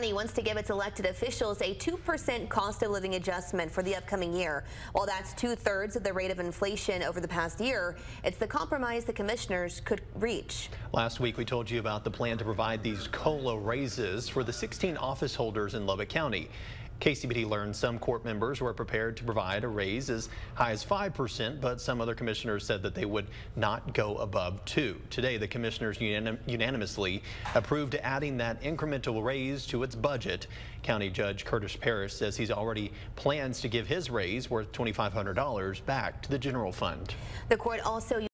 County wants to give its elected officials a 2% cost of living adjustment for the upcoming year. While that's two-thirds of the rate of inflation over the past year, it's the compromise the commissioners could reach. Last week we told you about the plan to provide these COLA raises for the 16 office holders in Lubbock County. KCBD learned some court members were prepared to provide a raise as high as 5%, but some other commissioners said that they would not go above 2 Today, the commissioners unanim unanimously approved adding that incremental raise to its budget. County Judge Curtis Parrish says he's already plans to give his raise worth $2,500 back to the general fund. The court also